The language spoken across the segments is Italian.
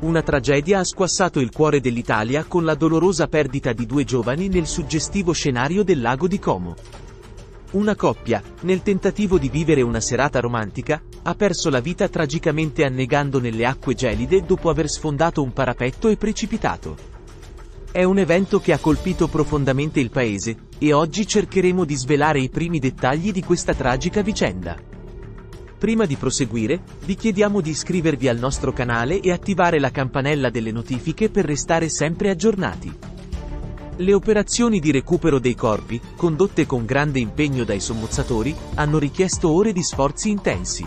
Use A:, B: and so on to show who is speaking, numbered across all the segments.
A: Una tragedia ha squassato il cuore dell'Italia con la dolorosa perdita di due giovani nel suggestivo scenario del lago di Como. Una coppia, nel tentativo di vivere una serata romantica, ha perso la vita tragicamente annegando nelle acque gelide dopo aver sfondato un parapetto e precipitato. È un evento che ha colpito profondamente il paese, e oggi cercheremo di svelare i primi dettagli di questa tragica vicenda. Prima di proseguire, vi chiediamo di iscrivervi al nostro canale e attivare la campanella delle notifiche per restare sempre aggiornati. Le operazioni di recupero dei corpi, condotte con grande impegno dai sommozzatori, hanno richiesto ore di sforzi intensi.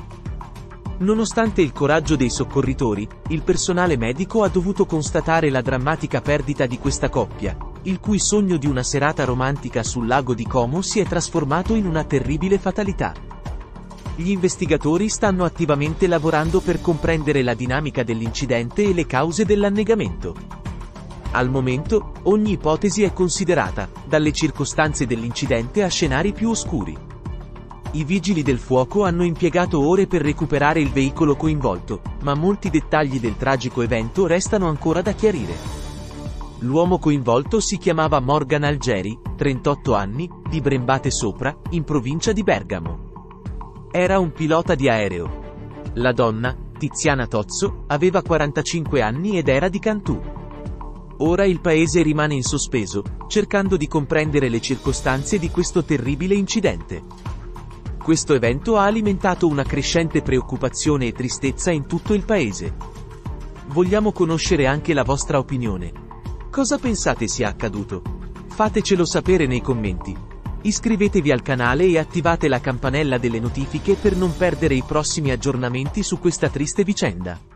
A: Nonostante il coraggio dei soccorritori, il personale medico ha dovuto constatare la drammatica perdita di questa coppia, il cui sogno di una serata romantica sul lago di Como si è trasformato in una terribile fatalità. Gli investigatori stanno attivamente lavorando per comprendere la dinamica dell'incidente e le cause dell'annegamento. Al momento, ogni ipotesi è considerata, dalle circostanze dell'incidente a scenari più oscuri. I vigili del fuoco hanno impiegato ore per recuperare il veicolo coinvolto, ma molti dettagli del tragico evento restano ancora da chiarire. L'uomo coinvolto si chiamava Morgan Algeri, 38 anni, di Brembate Sopra, in provincia di Bergamo. Era un pilota di aereo. La donna, Tiziana Tozzo, aveva 45 anni ed era di Cantù. Ora il paese rimane in sospeso, cercando di comprendere le circostanze di questo terribile incidente. Questo evento ha alimentato una crescente preoccupazione e tristezza in tutto il paese. Vogliamo conoscere anche la vostra opinione. Cosa pensate sia accaduto? Fatecelo sapere nei commenti. Iscrivetevi al canale e attivate la campanella delle notifiche per non perdere i prossimi aggiornamenti su questa triste vicenda.